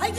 Ay,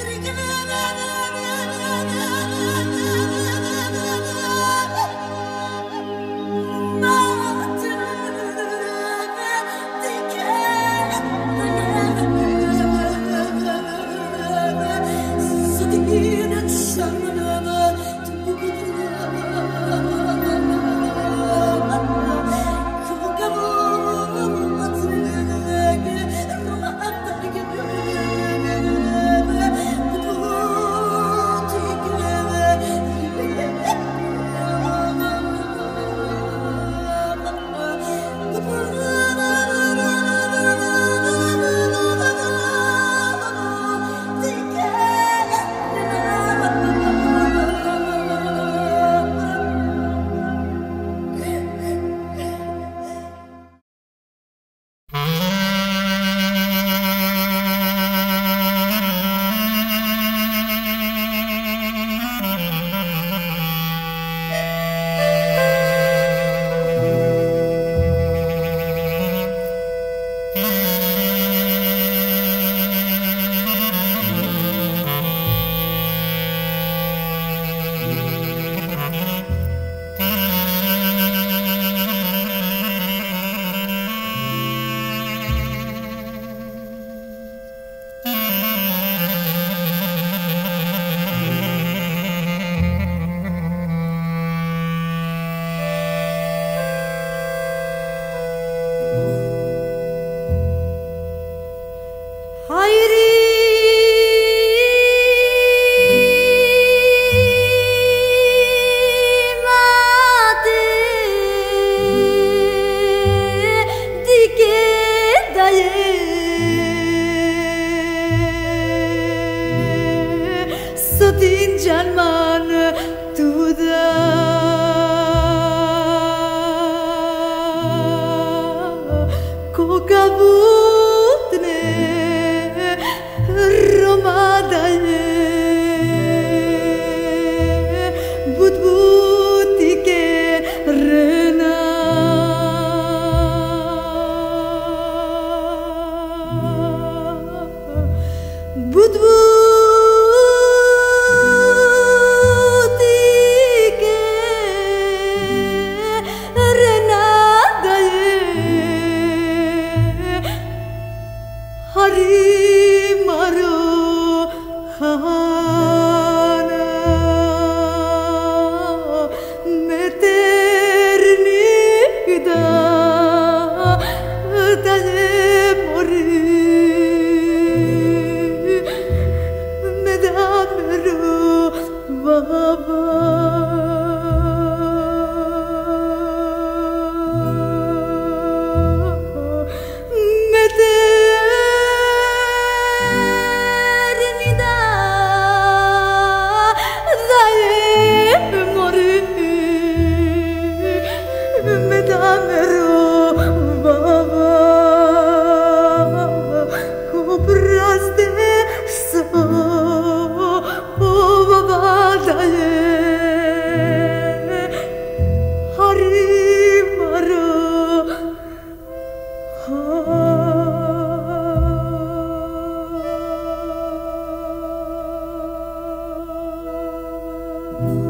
Oh you.